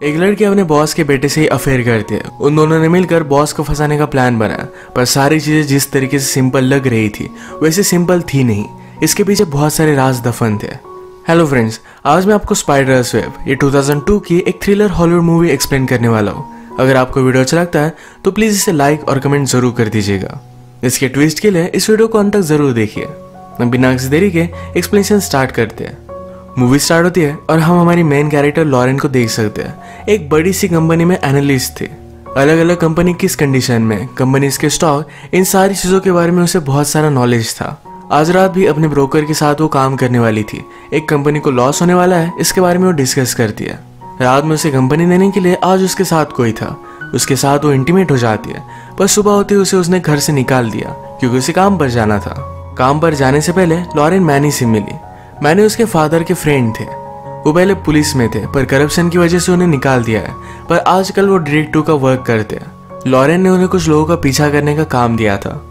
एक लड़की अपने बॉस के बेटे से ही अफेयर करती है। उन दोनों ने मिलकर बॉस को फंसाने का प्लान बनाया, पर सारी चीज़ें जिस तरीके से सिंपल लग रही थी, वैसे सिंपल थी नहीं। इसके पीछे बहुत सारे राज दफन थे। हेलो फ्रेंड्स आज मैं आपको स्पाइडर्स वेब ये 2002 की एक थ्रिलर हॉलीवुड मूवी एक्सप्लेन करने वाला हूँ। अगर आपको वीडियो अच्छा लगता है तो प्लीज़ इसे लाइक और कमेंट ज़रूर कर दीजिएगा। इसके ट्विस्ट के लिए इस वीडियो को अंत तक ज़रूर देखिए। बिना किसी देरी के एक्सप्लेनेशन स्टार्ट करते हैं। मूवी स्टार्ट होती है और हम हमारी मेन कैरेक्टर लॉरेन को देख सकते हैं। एक बड़ी सी कंपनी में एनालिस्ट थे। अलग अलग कंपनी किस कंडीशन में कंपनी के स्टॉक इन सारी चीज़ों के बारे में उसे बहुत सारा नॉलेज था। आज रात भी अपने ब्रोकर के साथ वो काम करने वाली थी। एक कंपनी को लॉस होने वाला है, इसके बारे में वो डिस्कस करती है। रात में उसे कंपनी देने के लिए आज उसके साथ कोई था। उसके साथ वो इंटीमेट हो जाती है। पर सुबह होते उसे उसने घर से निकाल दिया, क्योंकि उसे काम पर जाना था। काम पर जाने से पहले लॉरेन मैनी से मिली। मैंने उसके फादर के फ्रेंड थे। वो पहले पुलिस में थे, पर करप्शन की वजह से उन्हें निकाल दिया है। पर आजकल वो डायरेक्ट टू का वर्क करते हैं। लॉरेन ने उन्हें कुछ लोगों का पीछा करने का काम दिया था।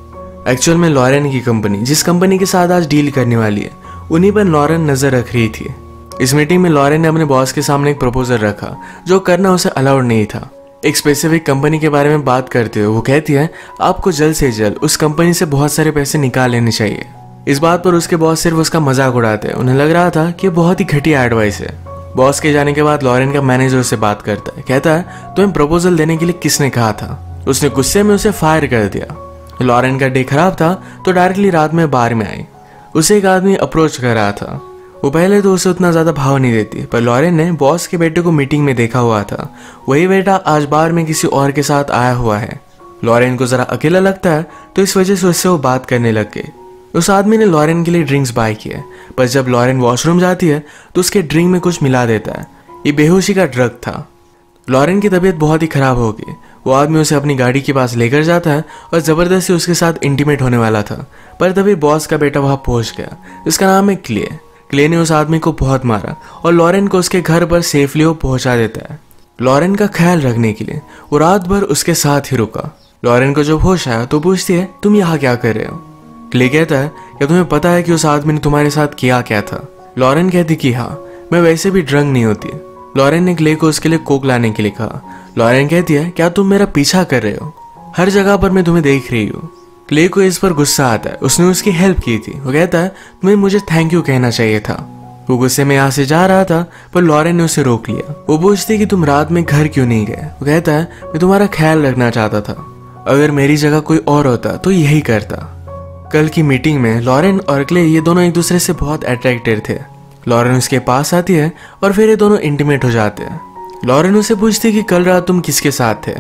एक्चुअल में लॉरेन की कंपनी जिस कंपनी के साथ आज डील करने वाली है, उन्हीं पर लॉरेन नज़र रख रही थी। इस मीटिंग में लॉरेन ने अपने बॉस के सामने एक प्रपोजल रखा, जो करना उसे अलाउड नहीं था। एक स्पेसिफिक कंपनी के बारे में बात करते हुए वो कहती है, आपको जल्द से जल्द उस कंपनी से बहुत सारे पैसे निकाल लेने चाहिए। इस बात पर उसके बॉस सिर्फ़ उसका मज़ाक उड़ाते उन्हें लग रहा था कि बहुत ही घटिया एडवाइस है। बॉस के जाने के बाद लॉरेन का मैनेजर उससे बात करता है। कहता है, तुम्हें प्रपोजल देने के लिए किसने कहा था? उसने गुस्से में उसे फायर कर दिया। लॉरेन का डे खराब था तो डायरेक्टली रात में बार में आई। उसे एक आदमी अप्रोच कर रहा था। वो पहले तो उसे उतना ज़्यादा भाव नहीं देती, पर लॉरेन ने बॉस के बेटे को मीटिंग में देखा हुआ था। वही बेटा आज बार में किसी और के साथ आया हुआ है। लॉरेन को जरा अकेला लगता है तो इस वजह से उससे वो बात करने लग गए। उस आदमी ने लॉरेन के लिए ड्रिंक्स बाय किए, पर जब लॉरेन वॉशरूम जाती है तो उसके ड्रिंक में कुछ मिला देता है। ये बेहोशी का ड्रग था। लॉरेन की तबीयत बहुत ही खराब हो गई वो आदमी उसे अपनी गाड़ी के पास लेकर जाता है और ज़बरदस्ती उसके साथ इंटीमेट होने वाला था। पर तभी बॉस का बेटा वहाँ पहुँच गया। इसका नाम है क्ले क्ले ने उस आदमी को बहुत मारा और लॉरेन को उसके घर पर सेफली वो पहुँचा देता है। लॉरेन का ख्याल रखने के लिए वो रात भर उसके साथ ही रुका। लॉरेन को जब होश आया तो पूछती है, तुम यहाँ क्या कर रहे हो? क्ले कहता है, क्या तुम्हें पता है कि उस आदमी ने तुम्हारे साथ किया क्या था? लॉरेन कहती कि हाँ मैं वैसे भी ड्रंक नहीं होती। लॉरेन ने क्ले को उसके लिए कोक लाने के लिए कहा। लॉरेन कहती है, क्या तुम मेरा पीछा कर रहे हो? हर जगह पर मैं तुम्हें देख रही हूँ। क्ले को इस पर गुस्सा आता है। उसने उसकी हेल्प की थी। वो कहता है, तुम्हें मुझे थैंक यू कहना चाहिए था। वो गुस्से में यहाँ से जा रहा था, पर लॉरेन ने उसे रोक लिया। वो पूछती कि तुम रात में घर क्यों नहीं गए? वो कहता है, मैं तुम्हारा ख्याल रखना चाहता था। अगर मेरी जगह कोई और होता तो यही करता। कल की मीटिंग में लॉरेन और क्ले ये दोनों एक दूसरे से बहुत अट्रैक्टेड थे। लॉरेन उसके पास आती है और फिर ये दोनों इंटीमेट हो जाते हैं। लॉरेन उसे पूछती कि कल रात तुम किसके साथ थे?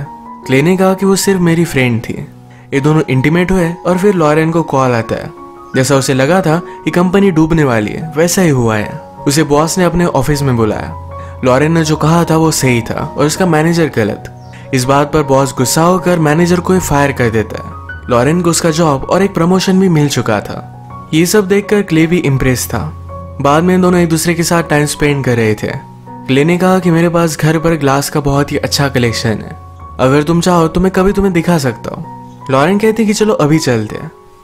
क्ले ने कहा कि वो सिर्फ़ मेरी फ्रेंड थी। ये दोनों इंटीमेट हुए और फिर लॉरेन को कॉल आता है। जैसा उसे लगा था कि कंपनी डूबने वाली है, वैसा ही हुआ है। उसे बॉस ने अपने ऑफ़िस में बुलाया। लॉरेन ने जो कहा था वो सही था और उसका मैनेजर गलत। इस बात पर बॉस गुस्सा होकर मैनेजर को फायर कर देता है। लॉरेन को उसका जॉब और एक प्रमोशन भी मिल चुका था। ये सब देखकर क्ले भी इम्प्रेस था। बाद में दोनों एक दूसरे के साथ टाइम स्पेंड कर रहे थे। क्ले ने कहा कि मेरे पास घर पर ग्लास का बहुत ही अच्छा कलेक्शन है। अगर तुम चाहो तो मैं कभी तुम्हें दिखा सकता हूँ। लॉरेन कहती कि चलो अभी चलते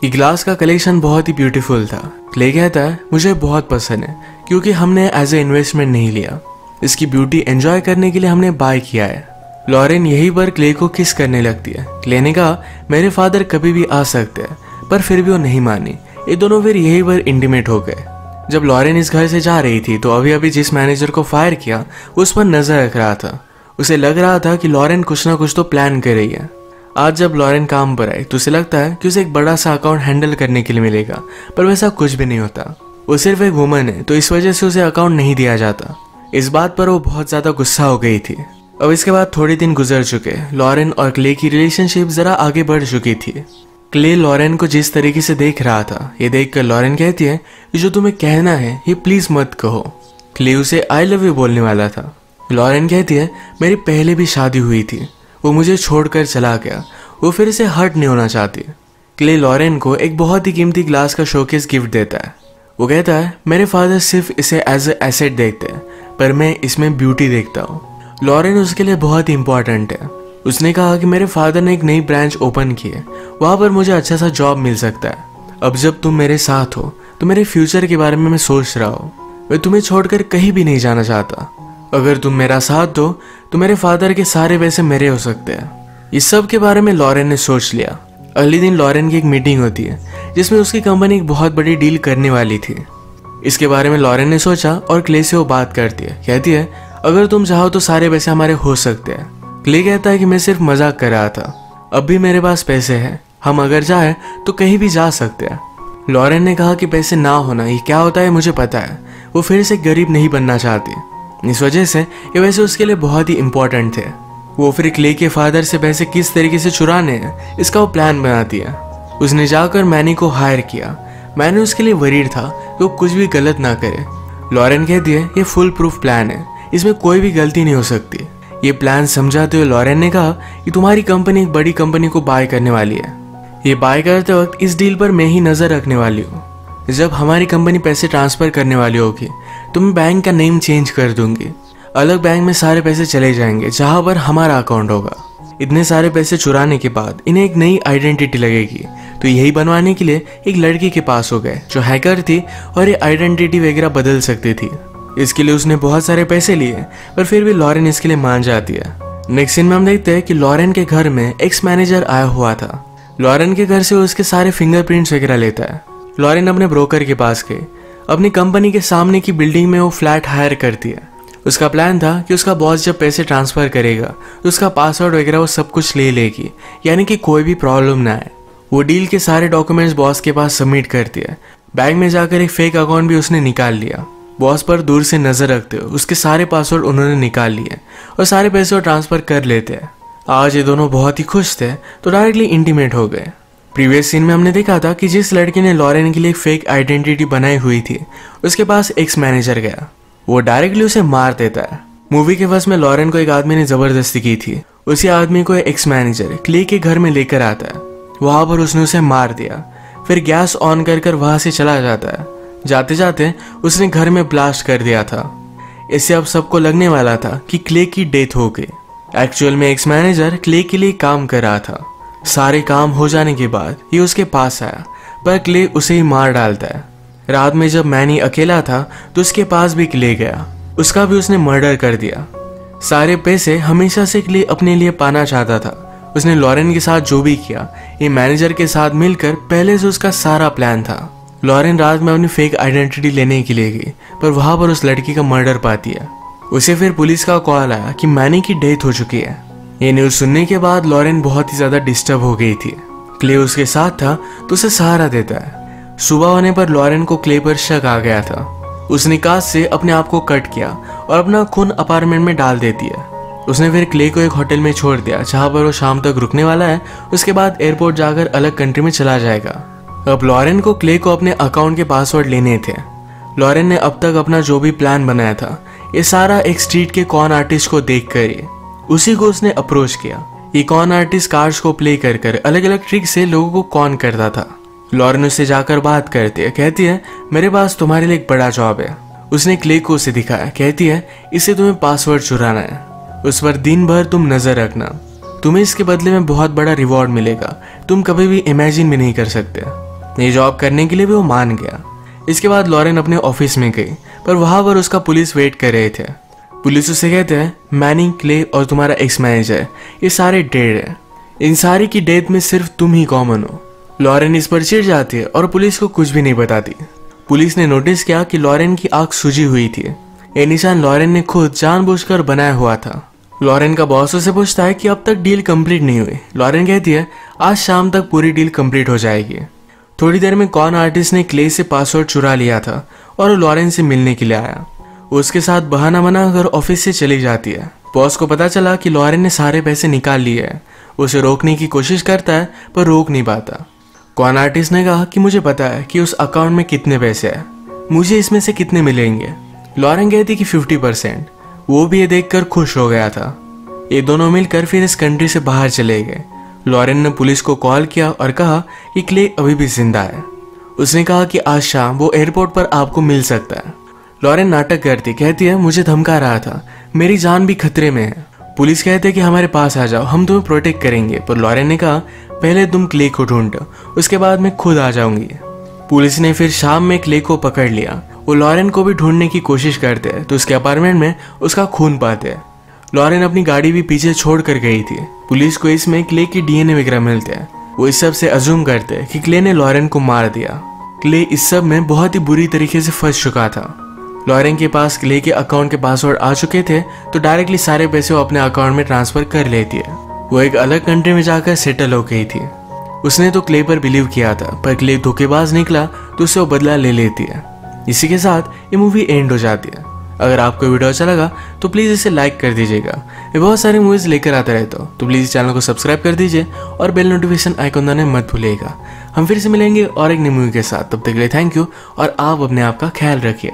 ये ग्लास का कलेक्शन बहुत ही ब्यूटीफुल था। क्ले कहता है, मुझे बहुत पसंद है, क्योंकि हमने एज ए इन्वेस्टमेंट नहीं लिया। इसकी ब्यूटी एंजॉय करने के लिए हमने बाय किया है। लॉरेन यही पर क्ले को किस करने लगती है? क्ले ने कहा मेरे फादर कभी भी आ सकते हैं, पर फिर भी वो नहीं मानी। ये दोनों फिर यही पर इंटीमेट हो गए। जब लॉरेन इस घर से जा रही थी तो अभी अभी जिस मैनेजर को फायर किया, उस पर नज़र रख रहा था। उसे लग रहा था कि लॉरेन कुछ ना कुछ तो प्लान कर रही है। आज जब लॉरेन काम पर आई तो उसे लगता है कि उसे एक बड़ा सा अकाउंट हैंडल करने के लिए मिलेगा, पर वैसा कुछ भी नहीं होता। वो सिर्फ़ एक वुमन है तो इस वजह से उसे अकाउंट नहीं दिया जाता। इस बात पर वो बहुत ज़्यादा गुस्सा हो गई थी। अब इसके बाद थोड़े दिन गुजर चुके। लॉरेन और क्ले की रिलेशनशिप जरा आगे बढ़ चुकी थी। क्ले लॉरेन को जिस तरीके से देख रहा था, ये देखकर लॉरेन कहती है जो तुम्हें कहना है, ये प्लीज़ मत कहो। क्ले उसे आई लव यू बोलने वाला था। लॉरेन कहती है, मेरी पहले भी शादी हुई थी। वो मुझे छोड़कर चला गया। वो फिर से हर्ट नहीं होना चाहती। क्ले लॉरेन को एक बहुत ही कीमती ग्लास का शोकेस गिफ्ट देता है। वो कहता है, मेरे फादर सिर्फ़ इसे एज एसेट देखते हैं, पर मैं इसमें ब्यूटी देखता हूँ। लॉरेन उसके लिए बहुत इंपॉर्टेंट है। उसने कहा कि मेरे फादर ने एक नई ब्रांच ओपन की है। वहाँ पर मुझे अच्छा सा जॉब मिल सकता है। अब जब तुम मेरे साथ हो तो मेरे फ्यूचर के बारे में मैं सोच रहा हूँ। मैं तुम्हें छोड़कर कहीं भी नहीं जाना चाहता। अगर तुम मेरा साथ दो तो मेरे फादर के सारे पैसे मेरे हो सकते हैं। इस सब के बारे में लॉरेन ने सोच लिया। अगले दिन लॉरेन की एक मीटिंग होती है, जिसमें उसकी कंपनी एक बहुत बड़ी डील करने वाली थी। इसके बारे में लॉरेन ने सोचा और क्ले से वो बात करती है। कहती है अगर तुम चाहो तो सारे पैसे हमारे हो सकते हैं। क्ले कहता है कि मैं सिर्फ़ मज़ाक कर रहा था। अब भी मेरे पास पैसे हैं। हम अगर जाए तो कहीं भी जा सकते हैं। लॉरेन ने कहा कि पैसे ना होना, ये क्या होता है मुझे पता है। वो फिर से गरीब नहीं बनना चाहती। इस वजह से ये वैसे उसके लिए बहुत ही इंपॉर्टेंट थे। वो फिर क्ले के फादर से पैसे किस तरीके से चुराने हैं, इसका वो प्लान बनाती है। उसने जाकर मैनी को हायर किया। मैंने उसके लिए वरीड था कि वो कुछ भी गलत ना करे। लॉरेन कहती है ये फुल प्रूफ प्लान है। इसमें कोई भी गलती नहीं हो सकती। ये प्लान समझाते हुए लॉरेन ने कहा कि तुम्हारी कंपनी एक बड़ी कंपनी को बाय करने वाली है। ये बाय करते वक्त इस डील पर मैं ही नज़र रखने वाली हूँ। जब हमारी कंपनी पैसे ट्रांसफ़र करने वाली होगी तो मैं बैंक का नेम चेंज कर दूँगी। अलग बैंक में सारे पैसे चले जाएँगे, जहाँ पर हमारा अकाउंट होगा। इतने सारे पैसे चुराने के बाद इन्हें एक नई आइडेंटिटी लगेगी। तो यही बनवाने के लिए एक लड़की के पास हो गए, जो हैकर थी और ये आइडेंटिटी वगैरह बदल सकती थी। इसके लिए उसने बहुत सारे पैसे लिए, पर फिर भी लॉरेन इसके लिए मान जाती है। नेक्स्ट सीन में हम देखते हैं कि लॉरेन के घर में एक्स मैनेजर आया हुआ था। लॉरेन के घर से उसके सारे फिंगरप्रिंट्स वगैरह लेता है। लॉरेन अपने ब्रोकर के पास गए। अपनी कंपनी के सामने की बिल्डिंग में वो फ्लैट हायर करती है। उसका प्लान था कि उसका बॉस जब पैसे ट्रांसफ़र करेगा तो उसका पासवर्ड वगैरह वो सब कुछ ले लेगी। यानी कि कोई भी प्रॉब्लम ना आए। वो डील के सारे डॉक्यूमेंट्स बॉस के पास सबमिट करती है। बैंक में जाकर एक फेक अकाउंट भी उसने निकाल लिया। बॉस पर दूर से नज़र रखते हो उसके सारे पासवर्ड उन्होंने निकाल लिए और सारे पैसे वो ट्रांसफ़र कर लेते हैं। आज ये दोनों बहुत ही खुश थे तो डायरेक्टली इंटीमेट हो गए। प्रीवियस सीन में हमने देखा था कि जिस लड़के ने लॉरेन के लिए फेक आइडेंटिटी बनाई हुई थी, उसके पास एक्स मैनेजर गया। वो डायरेक्टली उसे मार देता है। मूवी के फ़र्स्ट में लॉरेन को एक आदमी ने ज़बरदस्ती की थी। उसी आदमी को एक्स मैनेजर क्ले के घर में लेकर आता है। वहाँ पर उसने उसे मार दिया। फिर गैस ऑन कर कर वहाँ से चला जाता है। जाते जाते उसने घर में ब्लास्ट कर दिया था। इससे अब सबको लगने वाला था कि क्ले की डेथ हो गई। एक्चुअल में एक्स मैनेजर क्ले के लिए काम कर रहा था। सारे काम हो जाने के बाद ये उसके पास आया, पर क्ले उसे ही मार डालता है। रात में जब मैनी अकेला था तो उसके पास भी क्ले गया। उसका भी उसने मर्डर कर दिया। सारे पैसे हमेशा से क्ले अपने लिए पाना चाहता था। उसने लॉरेन के साथ जो भी किया, ये मैनेजर के साथ मिलकर पहले से उसका सारा प्लान था। लॉरेन रात में अपनी फेक आइडेंटिटी लेने के लिए गई, पर वहाँ पर उस लड़की का मर्डर पाती है उसे फिर पुलिस का कॉल आया कि मैनी की डेथ हो चुकी है। ये न्यूज़ सुनने के बाद लॉरेन बहुत ही ज़्यादा डिस्टर्ब हो गई थी। क्ले उसके साथ था तो उसे सहारा देता है। सुबह होने पर लॉरेन को क्ले पर शक आ गया था। उसने काज से अपने आप को कट किया और अपना खून अपार्टमेंट में डाल देती है। उसने फिर क्ले को एक होटल में छोड़ दिया, जहाँ पर वो शाम तक रुकने वाला है। उसके बाद एयरपोर्ट जाकर अलग कंट्री में चला जाएगा। अब लॉरेन को क्ले को अपने अकाउंट के पासवर्ड लेने थे। लॉरेन ने अब तक अपना जो भी प्लान बनाया था, ये सारा एक स्ट्रीट के कॉन आर्टिस्ट को देख कर ही, उसी को उसने अप्रोच किया। ये कॉन आर्टिस्ट कार्ड्स को प्ले कर कर अलग अलग ट्रिक से लोगों को कॉन करता था। लॉरेन उससे जाकर बात करती है, कहती है, मेरे पास तुम्हारे लिए एक बड़ा जॉब है। उसने क्ले को उसे दिखाया, कहती है, इसे तुम्हें पासवर्ड चुराना है। उस पर दिन भर तुम नज़र रखना। तुम्हें इसके बदले में बहुत बड़ा रिवॉर्ड मिलेगा। तुम कभी भी इमेजिन भी नहीं कर सकते। ये जॉब करने के लिए भी वो मान गया। इसके बाद लॉरेन अपने ऑफ़िस में गई, पर वहाँ पर उसका पुलिस वेट कर रहे थे। पुलिस उसे कहते हैं मैनिंग क्ले और तुम्हारा एक्स मैनेजर ये सारे डेड है। इन सारी की डेथ में सिर्फ़ तुम ही कॉमन हो। लॉरेन इस पर चिढ़ जाती है और पुलिस को कुछ भी नहीं बताती। पुलिस ने नोटिस किया कि लॉरेन की आँख सूजी हुई थी। ये निशान लॉरेन ने खुद जानबूझकर बनाया हुआ था। लॉरेन का बॉस उसे पूछता है कि अब तक डील कंप्लीट नहीं हुई। लॉरेन कहती है, आज शाम तक पूरी डील कंप्लीट हो जाएगी। थोड़ी देर में कौन आर्टिस्ट ने क्ले से पासवर्ड चुरा लिया था और लॉरेन से मिलने के लिए आया। उसके साथ बहाना बना कर ऑफ़िस से चली जाती है। बॉस को पता चला कि लॉरेन ने सारे पैसे निकाल लिए हैं। उसे रोकने की कोशिश करता है, पर रोक नहीं पाता। कौन आर्टिस्ट ने कहा कि मुझे पता है कि उस अकाउंट में कितने पैसे हैं। मुझे इसमें से कितने मिलेंगे? लॉरेन कहती कि फिफ्टी परसेंट वो भी ये देखकर खुश हो गया था। ये दोनों मिलकर फिर इस कंट्री से बाहर चले गए। लॉरेन ने पुलिस को कॉल किया और कहा कि क्ले अभी भी ज़िंदा है। उसने कहा कि आज शाम वो एयरपोर्ट पर आपको मिल सकता है। लॉरेन नाटक करती, कहती है, मुझे धमका रहा था। मेरी जान भी खतरे में है। पुलिस कहते कि, हमारे पास आ जाओ, हम तुम्हें प्रोटेक्ट करेंगे। पर लॉरेन ने कहा, पहले तुम क्ले को ढूंढो, उसके बाद मैं खुद आ जाऊँगी। पुलिस ने फिर शाम में क्ले को पकड़ लिया। वो लॉरेन को भी ढूँढने की कोशिश करते हैं तो उसके अपार्टमेंट में उसका खून पाते हैं। लॉरेन अपनी गाड़ी भी पीछे छोड़ कर गई थी। पुलिस को इसमें क्ले की डीएनए वगैरह मिलते हैं। वो इस सबसे अजूम करते कि क्ले ने लॉरेन को मार दिया। क्ले इस सब में बहुत ही बुरी तरीके से फंस चुका था। लॉरेन के पास क्ले के अकाउंट के पासवर्ड आ चुके थे तो डायरेक्टली सारे पैसे वो अपने अकाउंट में ट्रांसफ़र कर लेती है। वो एक अलग कंट्री में जाकर सेटल हो गई थी। उसने तो क्ले पर बिलीव किया था, पर क्ले धोखेबाज निकला तो उसे वो बदला ले लेती है। इसी के साथ ये मूवी एंड हो जाती है। अगर आपको वीडियो अच्छा लगा तो प्लीज़ इसे लाइक कर दीजिएगा। ये बहुत सारी मूवीज़ लेकर आता रहता हूँ तो प्लीज़ चैनल को सब्सक्राइब कर दीजिए और बेल नोटिफिकेशन आइकन दबाने मत भूलिएगा। हम फिर से मिलेंगे और एक नई मूवी के साथ। तब तक के लिए थैंक यू और आप अपने आप का ख्याल रखिए।